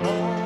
Oh.